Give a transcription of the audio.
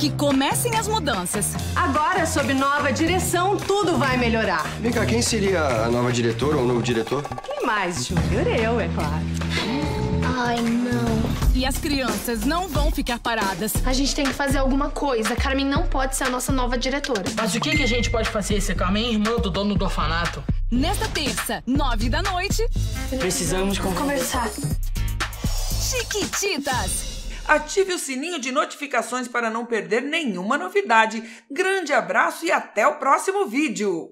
que comecem as mudanças. Agora, sob nova direção, tudo vai melhorar. Vem cá, quem seria a nova diretora ou o novo diretor? Quem mais, Júnior? Eu, é claro. Ai, não. E as crianças não vão ficar paradas. A gente tem que fazer alguma coisa. Carmen não pode ser a nossa nova diretora. Mas o que, que a gente pode fazer se a Carmen é irmã do dono do orfanato? Nesta terça, nove da noite, Precisamos Conversar. Chiquititas. Ative o sininho de notificações para não perder nenhuma novidade. Grande abraço e até o próximo vídeo!